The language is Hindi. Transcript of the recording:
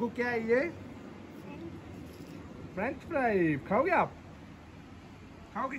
वो क्या है ये? फ्रेंच फ्राई खाओगे आप? खाओगे?